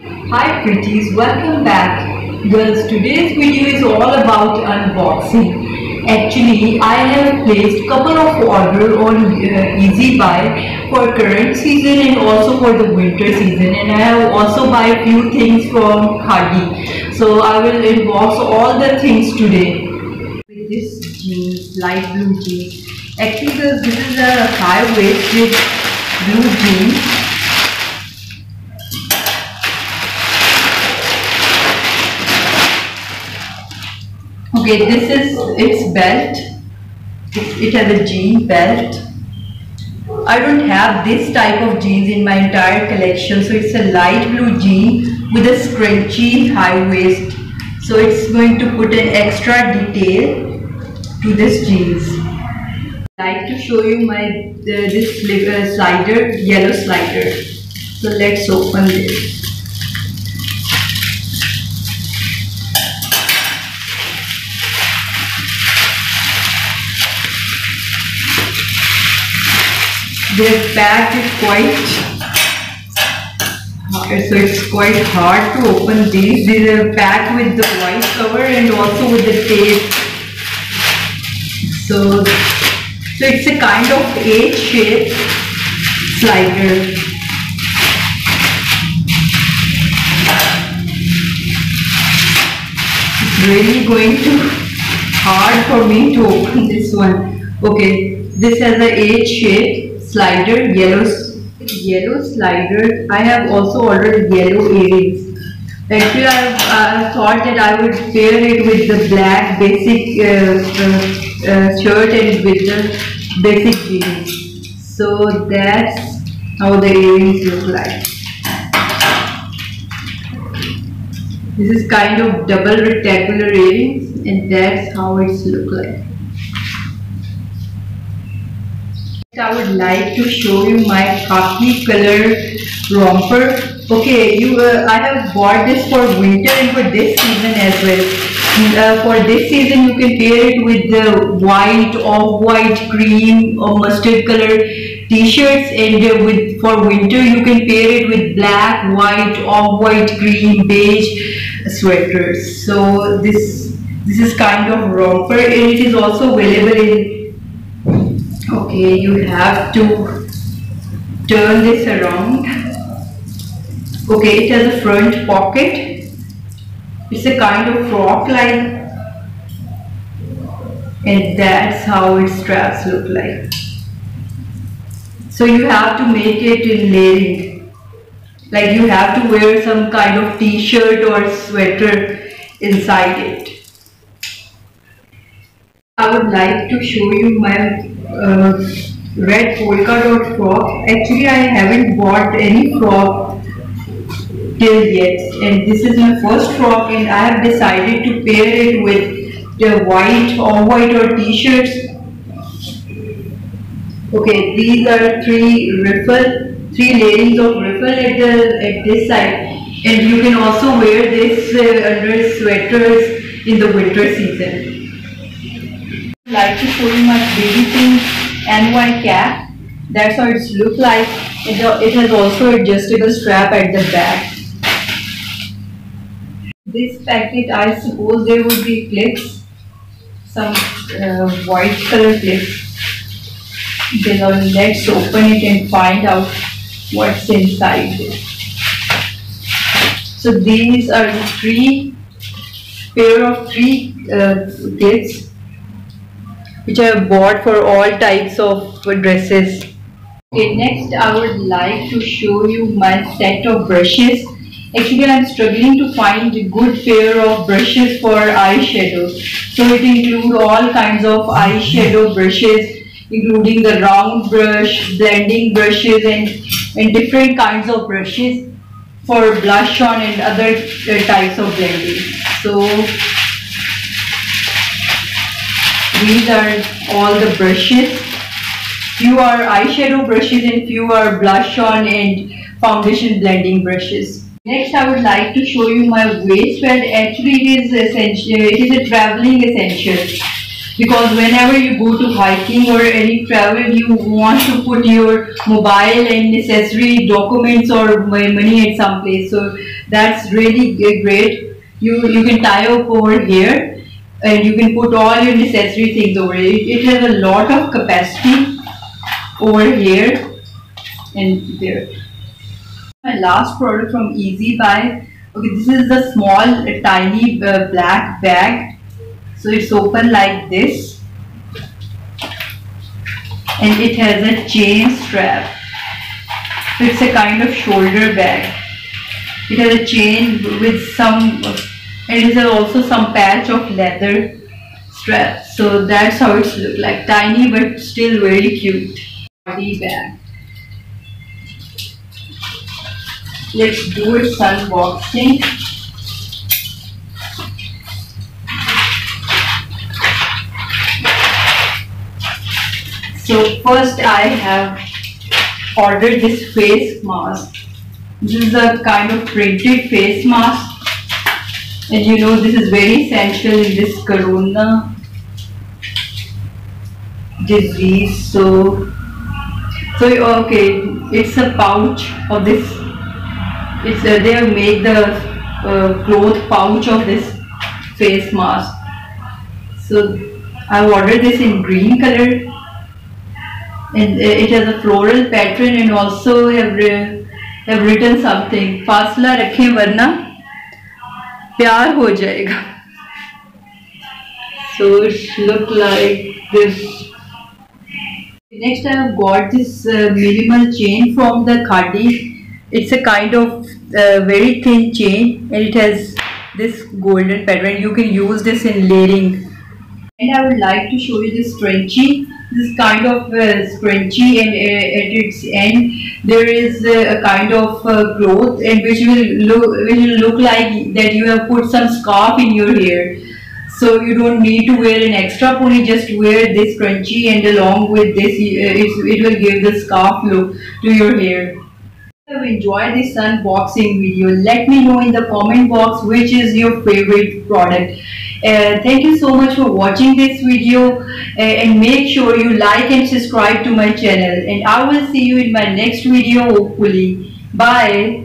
Hi pretties, welcome back. Girls, today's video is all about unboxing. Actually, I have placed couple of order on uh, ezbuy for current season and also for the winter season and I have also buy few things from Khaadi. So I will unbox all the things today. With this jeans, light blue jeans. Actually this is a high waisted blue jeans okay this is its belt. It, it has a jean belt. I don't have this type of jeans in my entire collection so it's a light blue jean with a scrunchy high waist. So it's going to put an extra detail to this jeans. I like to show you my uh, this uh, slider yellow slider. So let's open this This bag is quite so it's quite hard to open these. These are packed with the white cover and also with the tape. So, so it's a kind of H shape slider. It's really going to hard for me to open this one. Okay, this has a H shape slider yellow yellow slider. I have also ordered yellow earrings. Actually I uh, thought that I would pair it with the black basic uh, uh, uh, shirt and with the basic jeans. So that's how the earrings look like. This is kind of double rectangular earrings and that's how it's look like I would like to show you my khaki color romper. Okay, you uh, I have bought this for winter and for this season as well. Uh, for this season you can pair it with the white or white cream or mustard color t-shirts and uh, with for winter you can pair it with black, white or white cream beige sweaters. So this this is kind of romper and it is also available in okay you have to turn this around. Okay it has a front pocket. It's a kind of frock like and that's how its straps look like. So you have to make it in layering like you have to wear some kind of t-shirt or sweater inside it I would like to show you my uh, red polka dot frock. Actually, I haven't bought any frock till yet, and this is my first frock, and I have decided to pair it with the white or white or t-shirts. Okay, these are three riffle, three layers of riffle at the at this side, and you can also wear this uh, under sweaters in the winter season like to show you my baby NY cap. That's how it's look like. It, it has also adjustable strap at the back. This packet, I suppose there would be clips, some uh, white color clips. Then let's open it and find out what's inside So these are three pair of three uh, clips which I have bought for all types of dresses. Okay, next I would like to show you my set of brushes. Actually, I'm struggling to find a good pair of brushes for eyeshadow. So it includes all kinds of eyeshadow brushes, including the round brush, blending brushes, and, and different kinds of brushes for blush on and other uh, types of blending. So these are all the brushes. Few are eyeshadow brushes and few are blush on and foundation blending brushes. Next I would like to show you my waist belt. Actually it is essential, it is a traveling essential. because whenever you go to hiking or any travel you want to put your mobile and necessary documents or money at some place so that's really great you you can tie up over here and you can put all your necessary things over it it has a lot of capacity over here and there. My last product from ezbuy. Okay this is the small tiny uh, black bag. So it's open like this. And it has a chain strap. So it's a kind of shoulder bag. It has a chain with some it has also some patch of leather strap. So that's how it's look like. Tiny but still very cute. Body bag. Let's do its unboxing So first I have ordered this face mask. This is a kind of printed face mask and you know, this is very essential in this corona disease. So, so okay, it's a pouch of this. It's uh, they have made the uh, cloth pouch of this face mask. So, I ordered this in green color, and it has a floral pattern, and also have have written something. Fasla rakhe varna. प्यार हो जाएगा। So it looked like this. Next time, i have got this uh, minimal chain from the Khaadi. It's a kind of uh, very thin chain and it has this golden pattern you can use this in layering. And i would like to show you this trenchy this kind of uh, scrunchy and uh, at its end there is uh, a kind of uh, cloth and which will look will look like that you have put some scarf in your hair. So you don't need to wear an extra pony just wear this scrunchie and along with this uh, it will give the scarf look to your hair. Have enjoyed this unboxing video let me know in the comment box which is your favorite product uh, thank you so much for watching this video uh, and make sure you like and subscribe to my channel. And I will see you in my next video hopefully. Bye